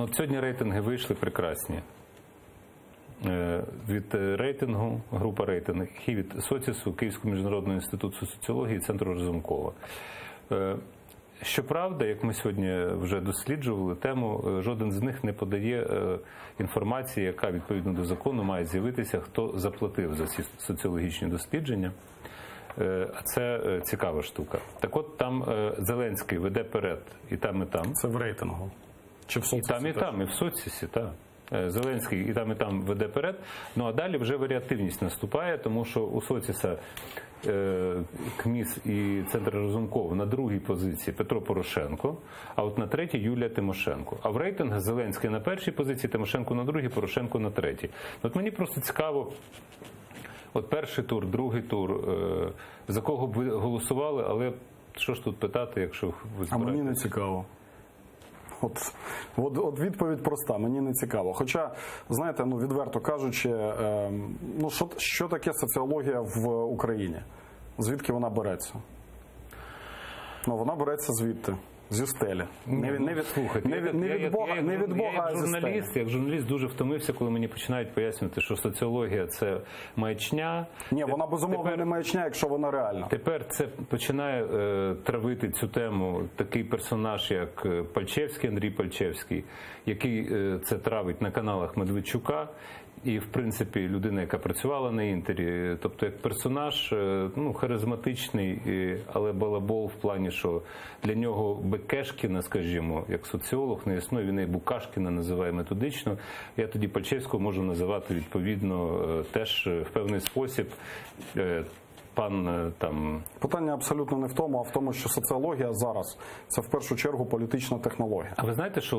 Ну, от сьогодні рейтинги вийшли прекрасні. Е, Від е, рейтингу, група рейтингів і від Соцісу, Київського міжнародного інституту соціології, Центру Разумкова. Е, Щоправда, як ми сьогодні вже досліджували тему, жоден з них не подає інформації, яка відповідно до закону має з'явитися, хто заплатив за ці соціологічні дослідження. А це цікава штука. Так от там Зеленський веде перед і там, і там. Це в рейтингу. Чи в І там, і там, і в соцсісі, так. Е, Зеленський і там, і там веде перед. Ну а далі вже варіативність наступає, тому що у соціса е, КМІС і Центр Разумков на другій позиції Петро Порошенко, а от на третій Юлія Тимошенко. А в рейтингах Зеленський на першій позиції, Тимошенко на другій, Порошенко на третій. От мені просто цікаво. От перший тур, другий тур, е, за кого б ви голосували, але що ж тут питати, якщо ви А мені не цікаво. От, от, от відповідь проста, мені не цікаво. Хоча, знаєте, ну відверто кажучи, е, ну що, що таке соціологія в Україні? Звідки вона береться? Ну, вона береться звідти, зі стелі. Не, від- не від, Слухайте, не, від- не я від Бога, я не від Бога, я як зі журналіст, стелі. як журналіст дуже втомився, коли мені починають пояснювати, що соціологія це маячня. Ні, вона безумовно тепер- не маячня, якщо вона реальна. Тепер це починає е, травити цю тему такий персонаж, як е, Пальчевський, Андрій Пальчевський, який е, це травить на каналах Медведчука. І, в принципі, людина, яка працювала на інтері, тобто як персонаж, е, ну харизматичний, але балабол в плані, що для нього Бекешкіна, скажімо, як соціолог не існує, він і Букашкіна називає методично. Я тоді Пальчевського можу називати відповідно е, теж е, в певний спосіб. Пан там Питання абсолютно не в тому, а в тому, що соціологія зараз це в першу чергу політична технологія. А ви знаєте, що